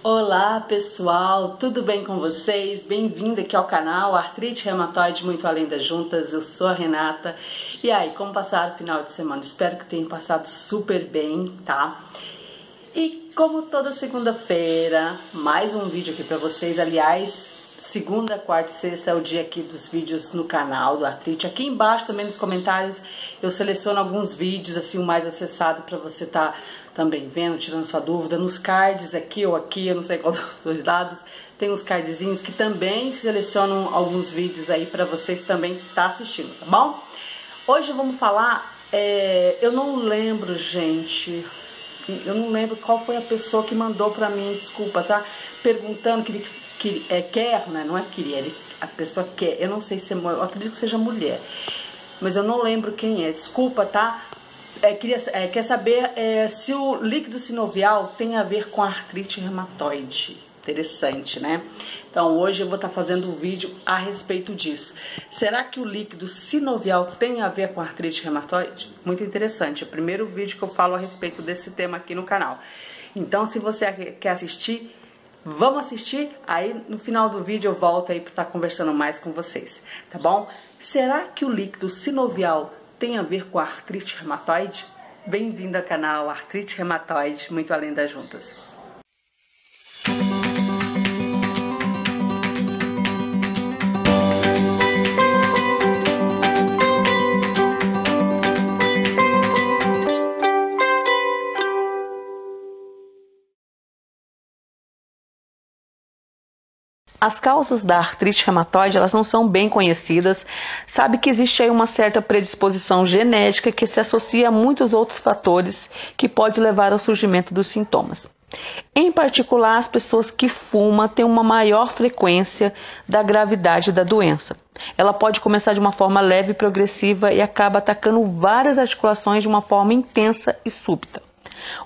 Olá pessoal, tudo bem com vocês? Bem-vindo aqui ao canal Artrite Reumatoide Muito Além das Juntas, eu sou a Renata. E aí, como passaram o final de semana? Espero que tenham passado super bem, tá? E como toda segunda-feira, mais um vídeo aqui para vocês. Aliás, segunda, quarta e sexta é o dia aqui dos vídeos no canal do Artrite. Aqui embaixo também nos comentários eu seleciono alguns vídeos assim o mais acessado para você estar tá também vendo, tirando sua dúvida. Nos cards aqui ou aqui, eu não sei qual dos dois lados, tem uns cardzinhos que também selecionam alguns vídeos aí para vocês também tá assistindo, tá bom? Hoje vamos falar, é, eu não lembro, gente, eu não lembro qual foi a pessoa que mandou para mim, desculpa, tá? Perguntando que, que é, quer, né? Não é queria, ele, a pessoa quer. Eu não sei se é, eu acredito que seja mulher, mas eu não lembro quem é. Desculpa, tá? É, queria, é, quer saber é, se o líquido sinovial tem a ver com artrite reumatoide. Interessante, né? Então hoje eu vou estar fazendo um vídeo a respeito disso. Será que o líquido sinovial tem a ver com artrite reumatoide? Muito interessante. É o primeiro vídeo que eu falo a respeito desse tema aqui no canal. Então, se você quer assistir, vamos assistir. Aí no final do vídeo eu volto aí para estar conversando mais com vocês, tá bom? Será que o líquido sinovial tem a ver com a artrite reumatoide? Bem-vindo ao canal Artrite Reumatoide, muito além das juntas. As causas da artrite reumatoide, elas não são bem conhecidas. Sabe que existe aí uma certa predisposição genética que se associa a muitos outros fatores que pode levar ao surgimento dos sintomas. Em particular, as pessoas que fumam têm uma maior frequência da gravidade da doença. Ela pode começar de uma forma leve e progressiva e acaba atacando várias articulações de uma forma intensa e súbita.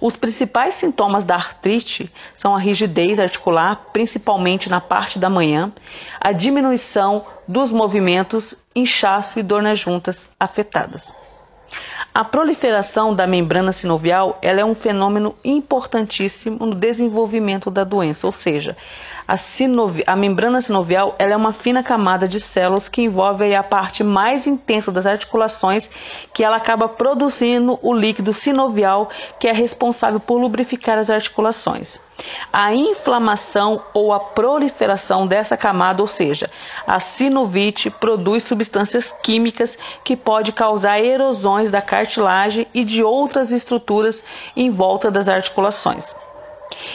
Os principais sintomas da artrite são a rigidez articular, principalmente na parte da manhã, a diminuição dos movimentos, inchaço e dor nas juntas afetadas. A proliferação da membrana sinovial ela é um fenômeno importantíssimo no desenvolvimento da doença, ou seja, a, sinovi a membrana sinovial ela é uma fina camada de células que envolve a parte mais intensa das articulações, que ela acaba produzindo o líquido sinovial, que é responsável por lubrificar as articulações. A inflamação ou a proliferação dessa camada, ou seja, a sinovite, produz substâncias químicas que pode causar erosões da cartilagem e de outras estruturas em volta das articulações.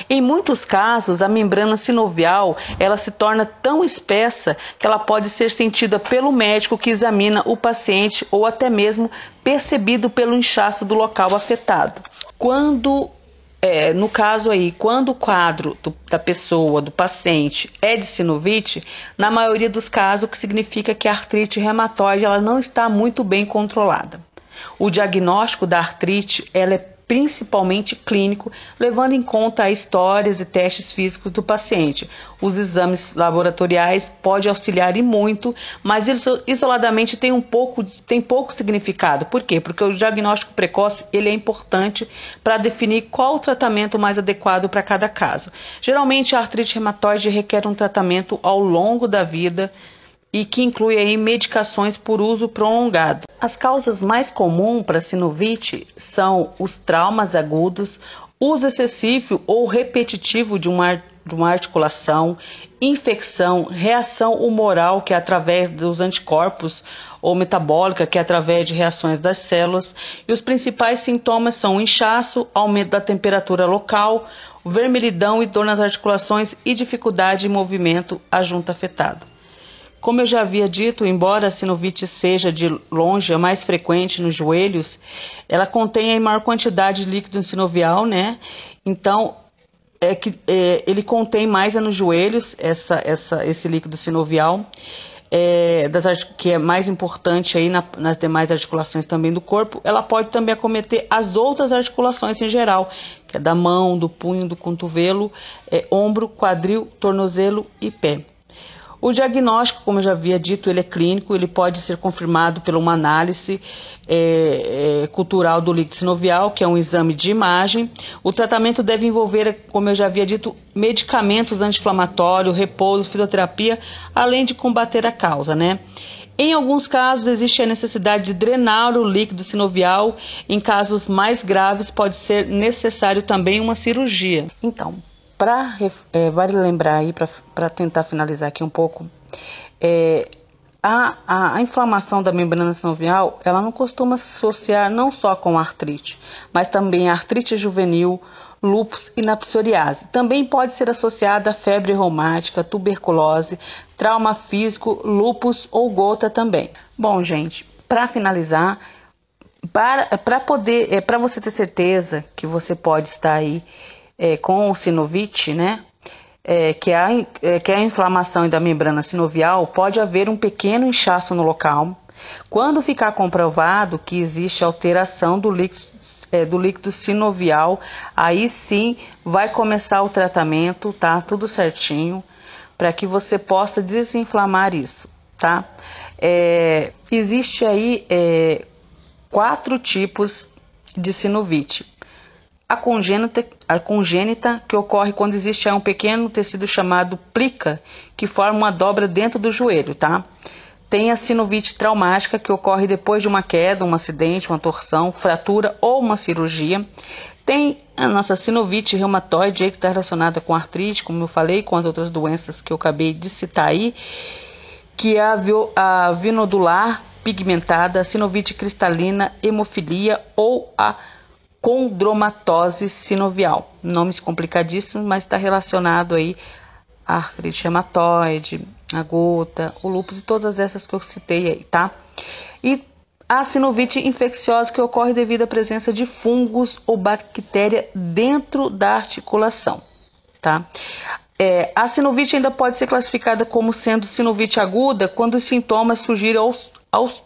Em muitos casos, a membrana sinovial ela se torna tão espessa que ela pode ser sentida pelo médico que examina o paciente ou até mesmo percebido pelo inchaço do local afetado. Quando é, no caso aí, quando o quadro do, da pessoa, do paciente, é de sinovite, na maioria dos casos, o que significa que a artrite reumatoide ela não está muito bem controlada. O diagnóstico da artrite ela é principalmente clínico, levando em conta histórias e testes físicos do paciente. Os exames laboratoriais podem auxiliar e muito, mas isoladamente tem um pouco tem pouco significado. Por quê? Porque o diagnóstico precoce ele é importante para definir qual o tratamento mais adequado para cada caso. Geralmente a artrite reumatoide requer um tratamento ao longo da vida e que inclui aí medicações por uso prolongado. As causas mais comuns para sinovite são os traumas agudos, uso excessivo ou repetitivo de uma, de uma articulação, infecção, reação humoral, que é através dos anticorpos, ou metabólica, que é através de reações das células. E os principais sintomas são inchaço, aumento da temperatura local, vermelhidão e dor nas articulações e dificuldade de movimento a junta afetada. Como eu já havia dito, embora a sinovite seja de longe a mais frequente nos joelhos, ela contém a maior quantidade de líquido sinovial, né? Então, é que é, ele contém mais é nos joelhos essa, essa, esse líquido sinovial, é, das, que é mais importante aí na, nas demais articulações também do corpo. Ela pode também acometer as outras articulações em geral, que é da mão, do punho, do cotovelo, é, ombro, quadril, tornozelo e pé. O diagnóstico, como eu já havia dito, ele é clínico, ele pode ser confirmado por uma análise é, é, cultural do líquido sinovial, que é um exame de imagem. O tratamento deve envolver, como eu já havia dito, medicamentos anti-inflamatórios, repouso, fisioterapia, além de combater a causa, né? Em alguns casos, existe a necessidade de drenar o líquido sinovial. Em casos mais graves, pode ser necessário também uma cirurgia. Então, para é, vale lembrar aí, para tentar finalizar aqui um pouco, é, a, a, a, inflamação da membrana sinovial, ela não costuma se associar não só com artrite, mas também artrite juvenil, lúpus e na psoriase. Também pode ser associada a febre reumática, tuberculose, trauma físico, lúpus ou gota também. Bom, gente, para finalizar, para, para poder, é, para você ter certeza que você pode estar aí é, com sinovite, né? É, que, é a, é, que é a inflamação da membrana sinovial, pode haver um pequeno inchaço no local. Quando ficar comprovado que existe alteração do líquido é, do líquido sinovial, aí sim vai começar o tratamento, tá? Tudo certinho, para que você possa desinflamar isso, tá? É, existe aí é, quatro tipos de sinovite. A congênita, a congênita, que ocorre quando existe um pequeno tecido chamado plica, que forma uma dobra dentro do joelho, tá? Tem a sinovite traumática, que ocorre depois de uma queda, um acidente, uma torção, fratura ou uma cirurgia. Tem a nossa sinovite reumatoide, que está relacionada com artrite, como eu falei, com as outras doenças que eu acabei de citar aí, que é a, a vinodular pigmentada, a sinovite cristalina, hemofilia ou a condromatose sinovial. Nomes complicadíssimos, mas está relacionado aí à artrite reumatoide, a gota, o lúpus e todas essas que eu citei aí, tá? E a sinovite infecciosa que ocorre devido à presença de fungos ou bactéria dentro da articulação, tá? É, a sinovite ainda pode ser classificada como sendo sinovite aguda quando os sintomas surgirem aos, aos,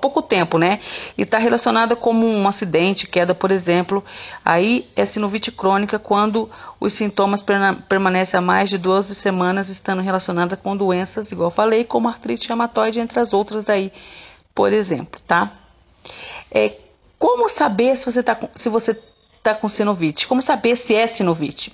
pouco tempo, né? E está relacionada como um acidente, queda, por exemplo. Aí é sinovite crônica quando os sintomas permanecem há mais de 12 semanas, estando relacionada com doenças, igual falei, como artrite reumatoide, entre as outras aí, por exemplo, tá? É, como saber se você está se você tá com sinovite? Como saber se é sinovite?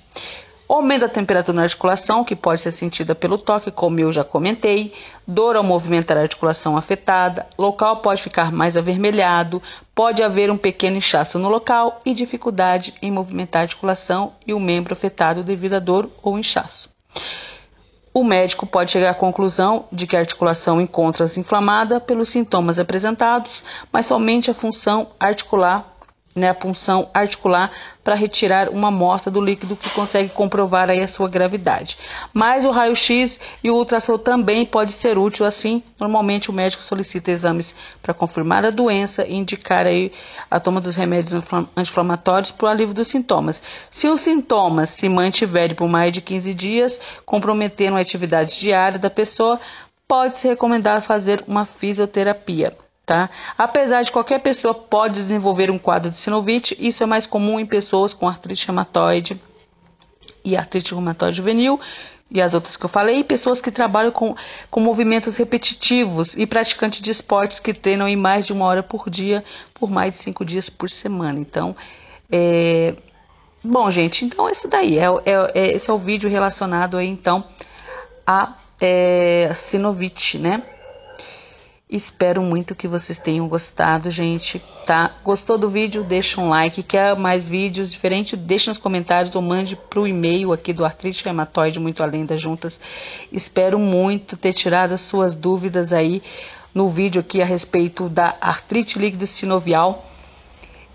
Aumento da temperatura na articulação, que pode ser sentida pelo toque, como eu já comentei. Dor ao movimentar a articulação afetada. Local pode ficar mais avermelhado. Pode haver um pequeno inchaço no local e dificuldade em movimentar a articulação e o membro afetado devido à dor ou inchaço. O médico pode chegar à conclusão de que a articulação encontra-se inflamada pelos sintomas apresentados, mas somente a função articular né, a punção articular para retirar uma amostra do líquido que consegue comprovar aí a sua gravidade. Mas o raio-x e o ultrassom também pode ser útil assim. Normalmente o médico solicita exames para confirmar a doença e indicar aí a toma dos remédios anti-inflamatórios para o alívio dos sintomas. Se os sintomas se mantiverem por mais de 15 dias, comprometendo a atividade diária da pessoa, pode ser recomendado fazer uma fisioterapia. Tá? Apesar de qualquer pessoa pode desenvolver um quadro de sinovite, isso é mais comum em pessoas com artrite reumatoide e artrite reumatoide juvenil e as outras que eu falei, pessoas que trabalham com, com movimentos repetitivos e praticantes de esportes que treinam em mais de uma hora por dia, por mais de cinco dias por semana. Então, é... bom, gente, então é isso daí. É, é, é, esse é o vídeo relacionado aí, então, a é, sinovite, né? Espero muito que vocês tenham gostado, gente, tá? Gostou do vídeo? Deixa um like. Quer mais vídeos diferentes? Deixa nos comentários ou mande pro e-mail aqui do Artrite Reumatoide Muito Além das Juntas. Espero muito ter tirado as suas dúvidas aí no vídeo aqui a respeito da artrite líquido sinovial.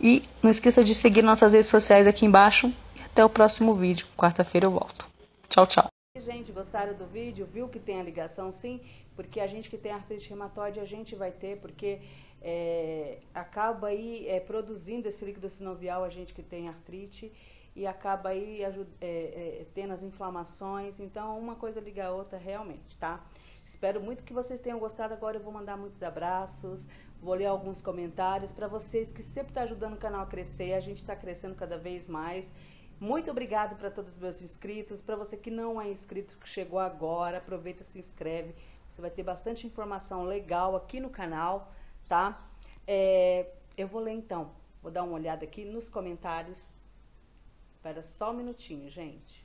E não esqueça de seguir nossas redes sociais aqui embaixo. E até o próximo vídeo. Quarta-feira eu volto. Tchau, tchau. Gente, gostaram do vídeo? Viu que tem a ligação sim? Porque a gente que tem artrite reumatoide, a gente vai ter, porque é, acaba aí é, produzindo esse líquido sinovial, a gente que tem artrite, e acaba aí é, é, tendo as inflamações, então uma coisa liga a outra realmente, tá? Espero muito que vocês tenham gostado, agora eu vou mandar muitos abraços, vou ler alguns comentários para vocês que sempre estão tá ajudando o canal a crescer, a gente está crescendo cada vez mais, Muito obrigado para todos os meus inscritos. Para você que não é inscrito, que chegou agora, aproveita e se inscreve. Você vai ter bastante informação legal aqui no canal, tá? É, eu vou ler então. Vou dar uma olhada aqui nos comentários. Espera só um minutinho, gente.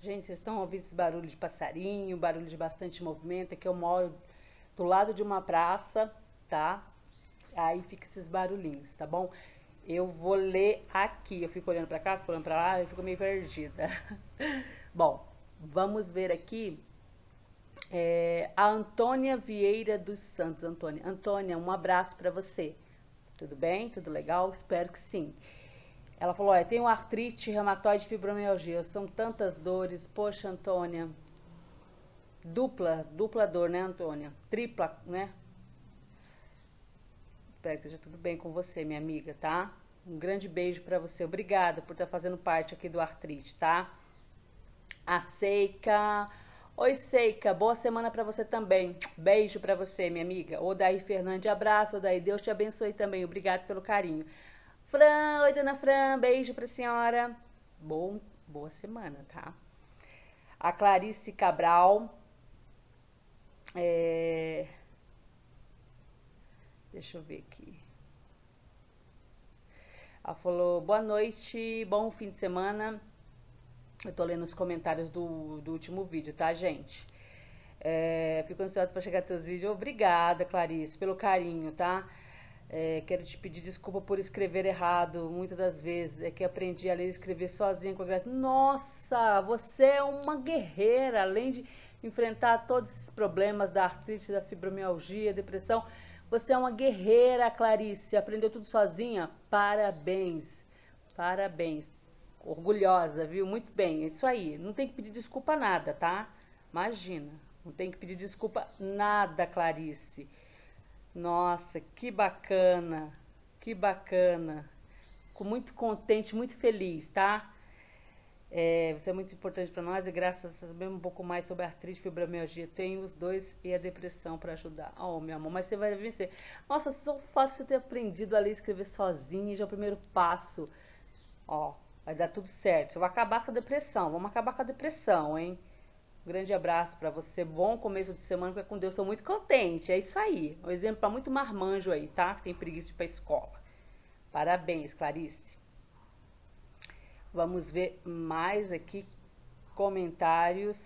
Gente, vocês estão ouvindo esse barulho de passarinho, barulho de bastante movimento. Aqui eu moro do lado de uma praça, tá? Aí fica esses barulhinhos, tá bom? Eu vou ler aqui. Eu fico olhando para cá, fico olhando para lá, eu fico meio perdida. bom, vamos ver aqui. É, a Antônia Vieira dos Santos. Antônia, Antônia, um abraço para você. Tudo bem? Tudo legal? Espero que sim. Ela falou: Olha, tenho artrite, reumatoide, fibromialgia. São tantas dores. Poxa, Antônia. Dupla, dupla dor, né, Antônia? Tripla, né? Espero que esteja tudo bem com você, minha amiga, tá? Um grande beijo para você. Obrigada por estar fazendo parte aqui do artrite, tá? A Seica. Oi, Seica. Boa semana para você também. Beijo para você, minha amiga. Odaí Fernandes, abraço, Odaí. Deus te abençoe também. Obrigado pelo carinho. Fran, oi, dona Fran, beijo pra senhora. Bom, boa semana, tá? A Clarice Cabral. É... Deixa eu ver aqui. Ela falou, boa noite, bom fim de semana. Eu tô lendo os comentários do, do último vídeo, tá, gente? É, fico ansiosa para chegar teus vídeos. Obrigada, Clarice, pelo carinho, tá? É, quero te pedir desculpa por escrever errado, muitas das vezes. É que aprendi a ler e escrever sozinha com a gratidão. Nossa, você é uma guerreira, além de enfrentar todos esses problemas da artrite, da fibromialgia, depressão. Você é uma guerreira, Clarice. Aprendeu tudo sozinha. Parabéns. Parabéns. Orgulhosa, viu? Muito bem. É isso aí. Não tem que pedir desculpa nada, tá? Imagina. Não tem que pedir desculpa nada, Clarice. Nossa, que bacana, que bacana. Fico muito contente, muito feliz, tá? É, você é muito importante para nós e graças a saber um pouco mais sobre a artrite fibromialgia. Tenho os dois e a depressão para ajudar. Oh, meu amor, mas você vai vencer. Nossa, só fácil ter aprendido a ler e escrever sozinho, já é o primeiro passo. Ó, vai dar tudo certo. Você vai acabar com a depressão. Vamos acabar com a depressão, hein? grande abraço para você. Bom começo de semana, porque com Deus estou muito contente. É isso aí. Um exemplo para muito marmanjo aí, tá? Que tem preguiça de ir pra escola. Parabéns, Clarice. Vamos ver mais aqui comentários.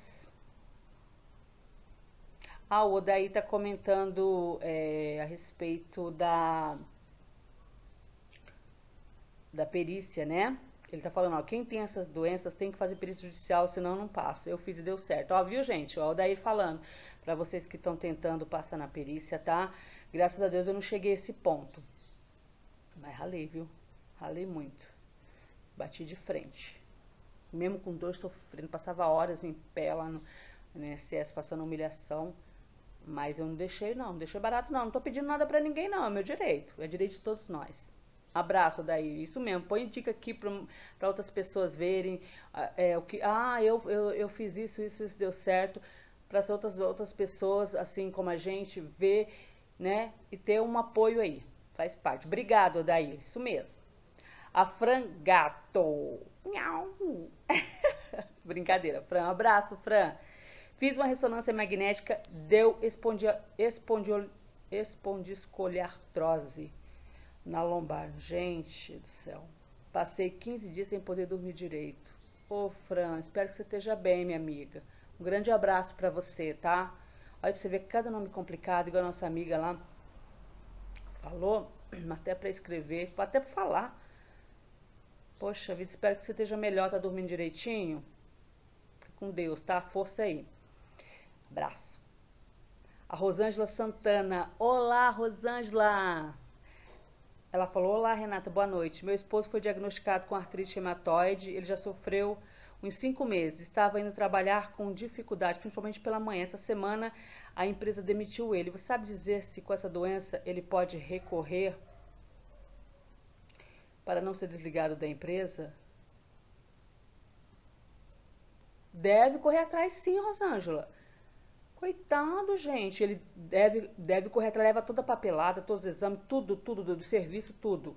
Ah, o Odaí tá comentando é, a respeito da da perícia, né? Ele tá falando, ó, quem tem essas doenças tem que fazer perícia judicial, senão não passa. Eu fiz e deu certo. Ó, viu, gente? Ó, o Daí falando, para vocês que estão tentando passar na perícia, tá? Graças a Deus eu não cheguei a esse ponto. Mas ralei, viu? Ralei muito. Bati de frente. Mesmo com dor, sofrendo, passava horas em pé lá no, no INSS, passando humilhação. Mas eu não deixei, não. Não deixei barato, não. Não tô pedindo nada para ninguém, não. É meu direito. É direito de todos nós. Abraço daí, isso mesmo. Põe dica aqui para outras pessoas verem é, o que. Ah, eu, eu, eu fiz isso, isso, isso deu certo. Para as outras, outras pessoas, assim como a gente, ver, né? E ter um apoio aí. Faz parte. Obrigado, daí, isso mesmo. A Frangato. Brincadeira, Fran. abraço, Fran. Fiz uma ressonância magnética, deu espondia, espondio, espondiscolartrose na lombar. Gente do céu. Passei 15 dias sem poder dormir direito. Ô, Fran, espero que você esteja bem, minha amiga. Um grande abraço para você, tá? Olha pra você ver cada nome complicado, igual a nossa amiga lá falou, até para escrever, até para falar. Poxa vida, espero que você esteja melhor, tá dormindo direitinho. Fique com Deus, tá? Força aí. Abraço. A Rosângela Santana. Olá, Rosângela! Ela falou: Olá, Renata, boa noite. Meu esposo foi diagnosticado com artrite reumatoide. Ele já sofreu uns cinco meses. Estava indo trabalhar com dificuldade, principalmente pela manhã. Essa semana a empresa demitiu ele. Você sabe dizer se com essa doença ele pode recorrer para não ser desligado da empresa? Deve correr atrás, sim, Rosângela. Coitado, gente. Ele deve, deve correr atrás, leva toda a papelada, todos os exames, tudo, tudo do, serviço, tudo.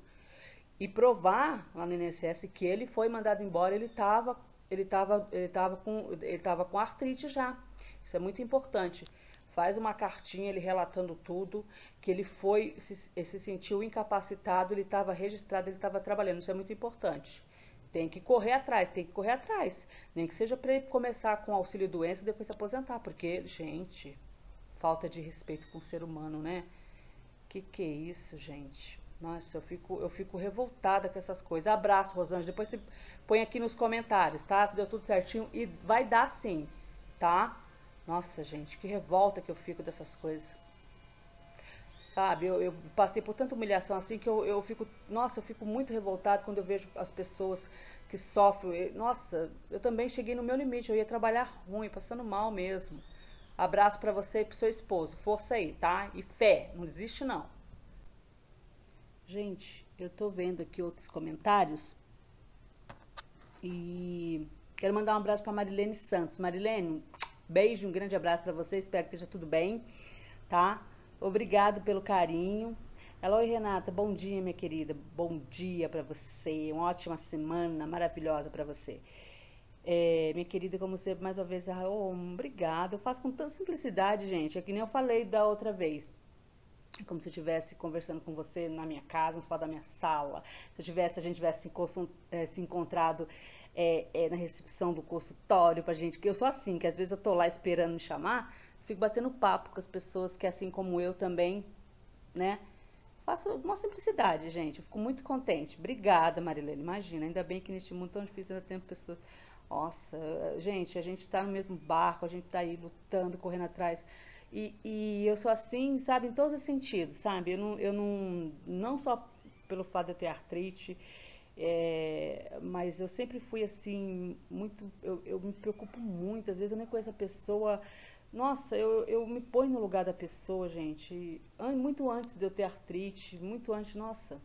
e provar lá no INSS que ele foi mandado embora, ele estava ele tava, ele tava com ele com artrite já. Isso é muito importante. Faz uma cartinha ele relatando tudo, que ele foi se, se sentiu incapacitado, ele estava registrado, ele estava trabalhando. Isso é muito importante. Tem que correr atrás, tem que correr atrás. Nem que seja para ele começar com auxílio doença e depois se aposentar, porque, gente, falta de respeito com o ser humano, né? Que que é isso, gente? Nossa, eu fico, eu fico revoltada com essas coisas. Abraço, Rosângela. Depois você põe aqui nos comentários, tá? Deu tudo certinho e vai dar sim, tá? Nossa, gente, que revolta que eu fico dessas coisas. Sabe, eu, eu passei por tanta humilhação assim que eu, eu fico, nossa, eu fico muito revoltado quando eu vejo as pessoas que sofrem. Nossa, eu também cheguei no meu limite, eu ia trabalhar ruim, passando mal mesmo. Abraço para você e pro seu esposo. Força aí, tá? E fé, não desiste não. Gente, eu tô vendo aqui outros comentários e quero mandar um abraço para Marilene Santos. Marilene, beijo, um grande abraço para você. Espero que esteja tudo bem, tá? Obrigado pelo carinho. Ela, oi Renata, bom dia, minha querida. Bom dia para você. Uma ótima semana maravilhosa para você. É, minha querida, como você mais uma vez, ah, oh, obrigado. Eu faço com tanta simplicidade, gente. É que nem eu falei da outra vez como se eu estivesse conversando com você na minha casa, no sofá da minha sala. Se eu tivesse, a gente tivesse eh, se encontrado é, é, na recepção do consultório pra gente, que eu sou assim, que às vezes eu tô lá esperando me chamar, fico batendo papo com as pessoas que assim como eu também, né? Faço uma simplicidade, gente. Eu fico muito contente. Obrigada, Marilene. Imagina, ainda bem que neste mundo tão difícil ainda tem pessoas. Nossa, gente, a gente tá no mesmo barco, a gente tá aí lutando, correndo atrás e, e eu sou assim, sabe, em todos os sentidos, sabe? Eu não, eu não, não só pelo fato de eu ter artrite, é, mas eu sempre fui assim, muito. Eu, eu me preocupo muito, às vezes eu nem conheço a pessoa. Nossa, eu, eu me ponho no lugar da pessoa, gente. Muito antes de eu ter artrite, muito antes, nossa.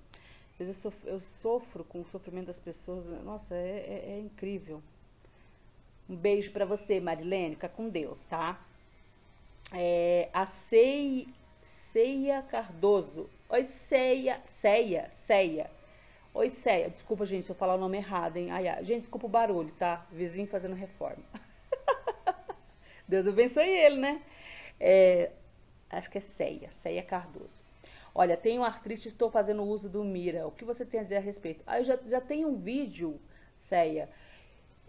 Às vezes eu sofro, eu sofro com o sofrimento das pessoas. Nossa, é, é, é incrível. Um beijo para você, Marilene. Fica com Deus, tá? é, a Ceia, Ceia Cardoso. Oi, Ceia, Ceia, Ceia. Oi, Ceia. Desculpa, gente, se eu falar o nome errado, hein? Ai, ai. Gente, desculpa o barulho, tá? Vizinho fazendo reforma. Deus abençoe ele, né? É, acho que é Ceia, Ceia Cardoso. Olha, tenho artrite, estou fazendo uso do Mira. O que você tem a dizer a respeito? Ah, eu já, já tenho um vídeo, Ceia,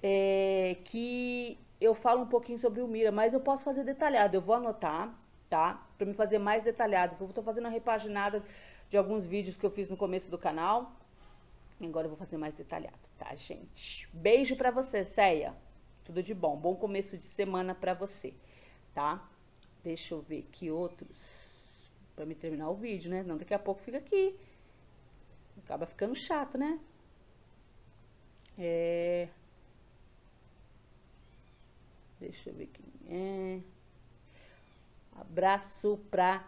é, que eu falo um pouquinho sobre o Mira, mas eu posso fazer detalhado. Eu vou anotar, tá? Para me fazer mais detalhado. Porque eu estou fazendo uma repaginada de alguns vídeos que eu fiz no começo do canal. Agora eu vou fazer mais detalhado, tá, gente? Beijo para você, Ceia. Tudo de bom. Bom começo de semana para você, tá? Deixa eu ver que outros. Para me terminar o vídeo, né? Não, daqui a pouco fica aqui. Acaba ficando chato, né? É. Deixa eu ver quem é. Abraço pra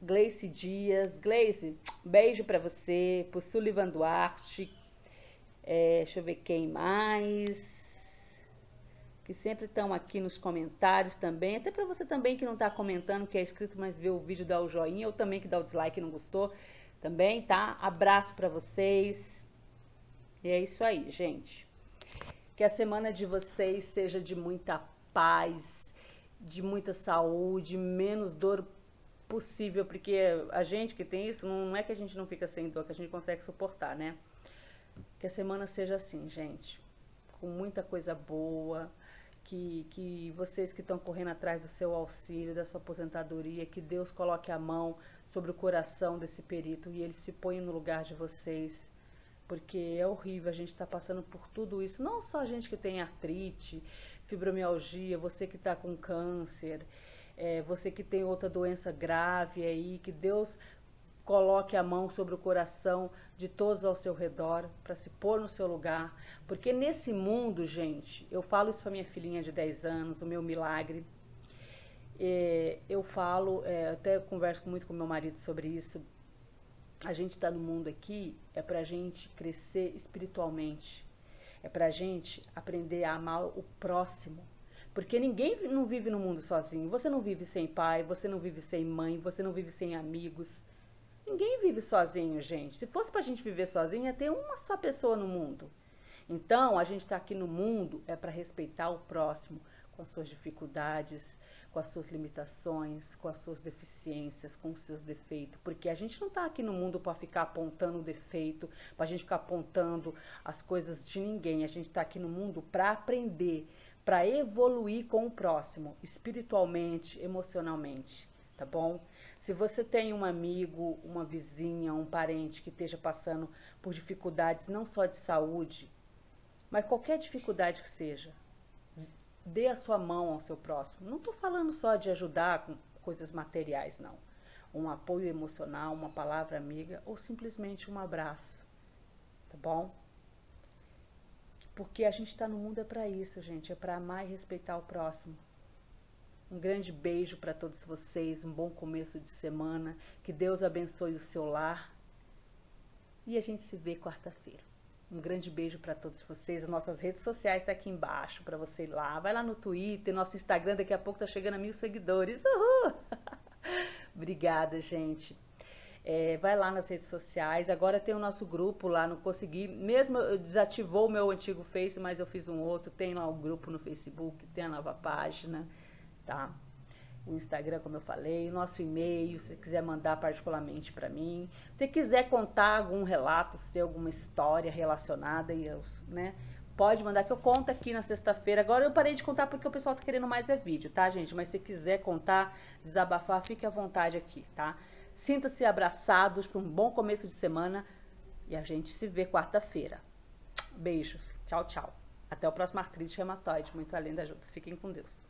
Gleice Dias. Gleice, beijo pra você. Pro Sullivan Duarte. É, deixa eu ver quem mais. Que sempre estão aqui nos comentários também. Até pra você também que não tá comentando, que é inscrito, mas vê o vídeo, dá o joinha. Ou também que dá o dislike e não gostou. Também, tá? Abraço pra vocês. E é isso aí, gente. Que a semana de vocês seja de muita paz, de muita saúde, menos dor possível, porque a gente que tem isso, não é que a gente não fica sem dor, que a gente consegue suportar, né? Que a semana seja assim, gente, com muita coisa boa, que, que vocês que estão correndo atrás do seu auxílio, da sua aposentadoria, que Deus coloque a mão sobre o coração desse perito e ele se ponha no lugar de vocês porque é horrível a gente estar tá passando por tudo isso. Não só a gente que tem artrite, fibromialgia, você que está com câncer, é, você que tem outra doença grave aí, que Deus coloque a mão sobre o coração de todos ao seu redor para se pôr no seu lugar, porque nesse mundo, gente, eu falo isso para minha filhinha de 10 anos, o meu milagre. É, eu falo, é, até converso muito com meu marido sobre isso a gente está no mundo aqui é para a gente crescer espiritualmente, é para a gente aprender a amar o próximo. Porque ninguém não vive no mundo sozinho. Você não vive sem pai, você não vive sem mãe, você não vive sem amigos. Ninguém vive sozinho, gente. Se fosse pra gente viver sozinho, ia ter uma só pessoa no mundo. Então, a gente está aqui no mundo é para respeitar o próximo com as suas dificuldades, com as suas limitações, com as suas deficiências, com os seus defeitos, porque a gente não está aqui no mundo para ficar apontando o defeito, para a gente ficar apontando as coisas de ninguém. A gente está aqui no mundo para aprender, para evoluir com o próximo, espiritualmente, emocionalmente, tá bom? Se você tem um amigo, uma vizinha, um parente que esteja passando por dificuldades não só de saúde, mas qualquer dificuldade que seja, dê a sua mão ao seu próximo. Não estou falando só de ajudar com coisas materiais, não. Um apoio emocional, uma palavra amiga ou simplesmente um abraço, tá bom? Porque a gente está no mundo é para isso, gente, é para amar e respeitar o próximo. Um grande beijo para todos vocês, um bom começo de semana, que Deus abençoe o seu lar e a gente se vê quarta-feira. Um grande beijo para todos vocês. As nossas redes sociais estão tá aqui embaixo para você ir lá. Vai lá no Twitter, nosso Instagram, daqui a pouco tá chegando a mil seguidores. Uhul! Obrigada, gente. É, vai lá nas redes sociais. Agora tem o nosso grupo lá, não consegui. Mesmo desativou o meu antigo Face, mas eu fiz um outro. Tem lá o grupo no Facebook, tem a nova página, tá? o Instagram, como eu falei, nosso e-mail, se quiser mandar particularmente para mim. Se quiser contar algum relato, se tem alguma história relacionada, e eu, né? Pode mandar que eu conto aqui na sexta-feira. Agora eu parei de contar porque o pessoal tá querendo mais é vídeo, tá, gente? Mas se quiser contar, desabafar, fique à vontade aqui, tá? Sinta-se abraçados para um bom começo de semana e a gente se vê quarta-feira. Beijos. Tchau, tchau. Até o próximo artrite reumatoide, muito além das juntas. Fiquem com Deus.